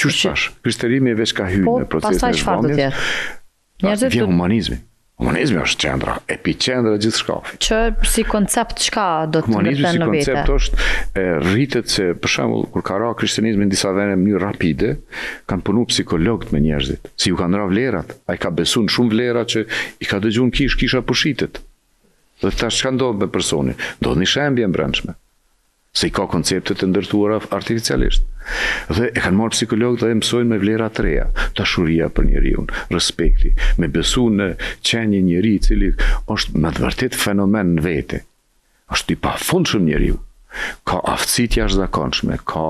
Qysh thash, krishterimi veç ka hyrë po, në procesin e zëvendësimit, njerëzit vjen humanizmi. Humanizmi është qendra, epicendra gjithçkafit. Që si koncept çka do të përmban në vete? Humanizmi si koncept është e, rritet se, për shemull, kur ka ra krishtenizmi në disa vene mënyrë rapide, kanë punu psikologët me njerëzit, si ju kanë ra vlerat, ai ka besu në shumë vlera që i ka dëgju në kish, kisha pushtet. Dhe tash çka ndodh me personin? Ndodh një shembje në brendshme. se i ka konceptet të ndërtuara artificialisht. Dhe e kanë marrë psikologët dhe e mësojnë me vlera të reja, dashuria për njeriun, respekti, me besu në qenje njeri i cili është me të vërtetë fenomen në vete, është i pafundshëm njeriu, ka aftësi të jashtëzakonshme, ka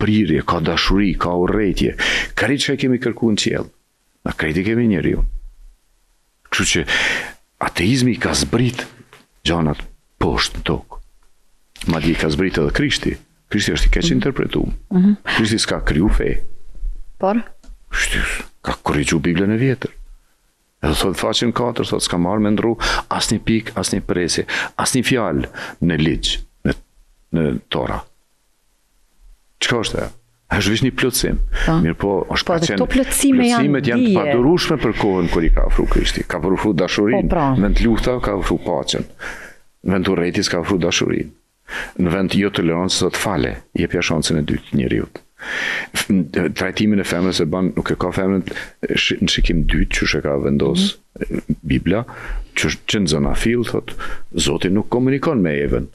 prirje, ka dashuri, ka urrejtje, krejt çka i kemi kërku në qiell, Na krejt i kemi te njeriu. Kështu që ateizmi i ka zbrit gjanat poshtë në tokë. Madje i ka zbrit edhe Krishti. Krishti është i keq mhm. interpretu. Mhm. Krishti s'ka kriju fe. Por? Shtyr, ka korrigju Biblën e vjetër. Edhe thot faqen 4, thot s'kam ardhë me ndrru asnjë pikë, asnjë presje, asnjë fjalë në ligj, në, në Tora. Çka është ajo? Është veç një plotësim. Po. Mirëpo, është po, ka qenë... Po, plotësime janë dhije. janë të padurushme për kohën kur i ka ofru Krishti. Ka ofru dashurin. Po, pra. Në vend lufta ka ofru paqen. Në vend urrejtjes ka ofru dashurin. Në vend jotolerancës thotë fale, jepja shansën e dytë njeriut. Trajtimin e femrës e ban, nuk e ka femrën në shikim të dytë qysh e ka vendos mhm. Bibla, që në zanafillë, thot, Zoti nuk komunikon me Evën.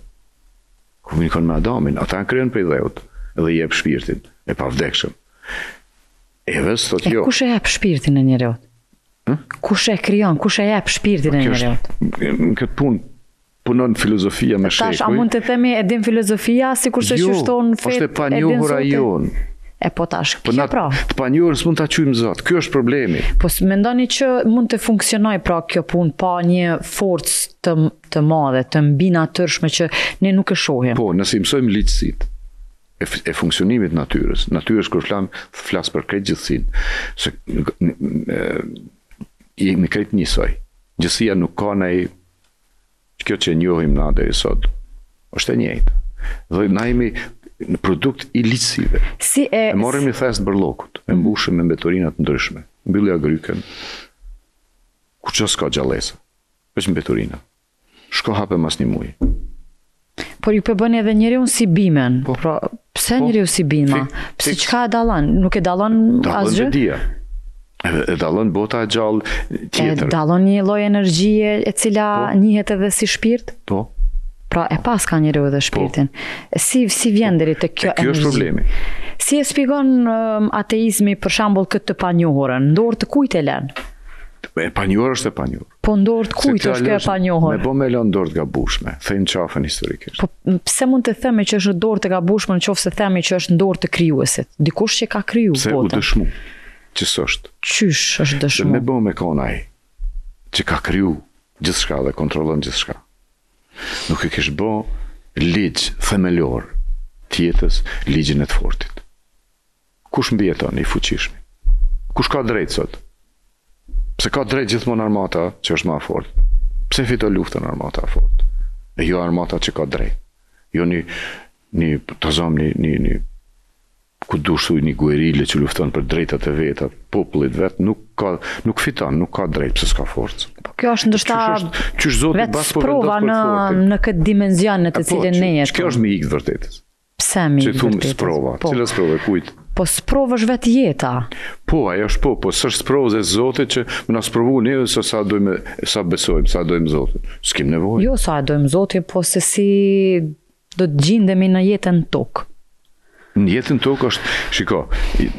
Komunikon me Adamin, atë e krijon prej dheut dhe i jep shpirtin e pavdekshëm. Evës thotë jo. E kush e jep shpirtin e njeriut? Hm? Kush e krijon, kush e jep shpirtin e po njeriut? Në këtë punë punon filozofia me shekuj. Tash a mund të themi e dimë filozofia sikur se ju, çështjen e fetë? Jo, është e panjohur ajo. E po tash, po kjo pra. Të panjohur s'mund ta quajmë Zot. Kjo është problemi. Po mendoni që mund të funksionojë pra kjo punë pa një forcë të të madhe, të mbinatyrshme që ne nuk e shohim. Po, nëse i mësojmë ligjësitë e, e funksionimit të natyrës, natyrës kur flas, flas për krejt gjithësinë, se jemi krejt njësoj. Gjithësia nuk ka në kjo që njohim na deri sot, është e njëjtë. Dhe na jemi një produkt i ligjësive. Si e... e morëm një thes të bërllokut, e mbushëm me mbeturina të ndryshme, ia mbyllëm grykën, kurrfarë s'ka gjallesë. Veç mbeturina. Shko hape mas një muaji. Por ju po e bëni edhe njeriun si bimën. Po. Pra, pse po. njeriu si bima? Pse çka e dallon? Nuk e dallon asgjë? Dallon dhe dhia. E dallon bota e gjallë tjetër. E dallon një lloj energjie e cila po. njihet edhe si shpirt? Po. Pra, e paska njeriu edhe po. shpirtin. Po. Si, si vjen deri te kjo energji? Kjo është problemi. Si e shpjegon um, ateizmi për shembull këtë të panjohurën? N'dorë të kujt e lenë? E panjohur është e panjohur. Po n'dorë t'kujt është kjo e panjohur? Me bo me lënë n'dorë të gabueshme, thejmë qafën historikisht. Po pse mund të themi që është n'dorë të gabueshme në qoftë se themi që është n'dorë të krijuesit? Dikush që ka kriju botën. Se u dëshmu. Që s'është. Qysh është dëshmu. Me bo me kon ai që ka kriju gjithçka dhe kontrollon gjithçka. Nuk e kish bo ligj themelor të jetës ligjin e të fortit. Kush mbijeton i fuqishmi? Kush ka drejt sot? Pse ka drejt gjithmonë armata që është ma e fortë? Pse fiton luftën armata e fortë? E jo armata që ka drejt. Jo një një të zëmë një një një kudo qoftë një guerile që lufton për drejtat e veta, popullit vet nuk ka nuk fiton, nuk ka drejt pse s'ka forcë. Po kjo është ndoshta qysh zoti na sprovon ne në këtë dimension në të po, cilin ne jetojmë. Kjo është me ik vërtetës. Pse me ik vërtetës? Si thumë sprova, po. cila sprovë, kujtë? Po sprovë është vetë jeta. Po, ajo është po, po s'është sprovë e zotit që me na sprovu neve se sa dojmë, sa besojmë, sa e dojmë zotin. S'kim nevojë. Jo, sa e dojmë zotin, po se si do të gjindemi në jetën n'tokë. Në jetën n'tokë është, shiko,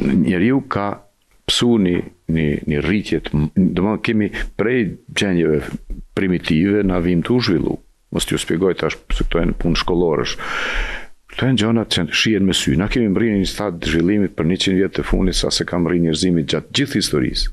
njeriu ka pësu një, një, një rritje të, domethënë kemi prej gjendjeve primitive, na vim tu u zhvillu. Mos t'ju shpjegoj tash se këto janë punë shkollorësh. Këto janë gjonat që shihen me sy. Na kemi mrri një stad të zhvillimit për 100 vjet të fundit sa s'e ka mrri njerëzimi gjatë gjithë historisë.